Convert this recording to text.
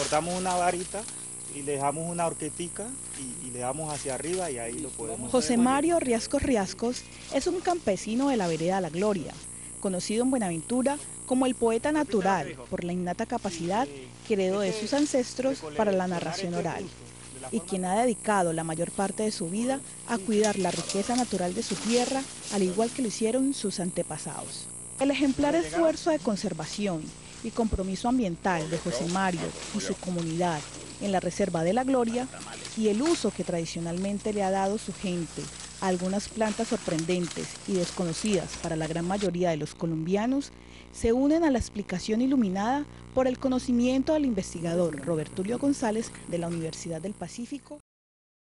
cortamos una varita y le dejamos una horquetica y, y, le damos hacia arriba y ahí lo podemos José Mario Riascos Riascos es un campesino de la vereda La Gloria, conocido en Buenaventura como el poeta natural por la innata capacidad que heredó de sus ancestros para la narración oral y quien ha dedicado la mayor parte de su vida a cuidar la riqueza natural de su tierra, al igual que lo hicieron sus antepasados. El ejemplar esfuerzo de conservación y compromiso ambiental de José Mario y su comunidad en la Reserva de la Gloria y el uso que tradicionalmente le ha dado su gente a algunas plantas sorprendentes y desconocidas para la gran mayoría de los colombianos se unen a la explicación iluminada por el conocimiento del investigador Roberto Tulio González de la Universidad del Pacífico